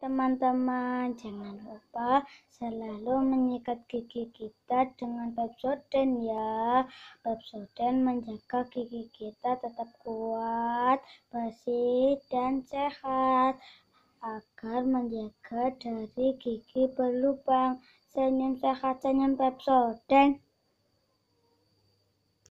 Teman-teman, jangan lupa selalu menyikat gigi kita dengan Pepsodent ya. Pepsodent menjaga gigi kita tetap kuat, bersih, dan sehat agar menjaga dari gigi berlubang. Senyum sehat, senyum Pepsodent.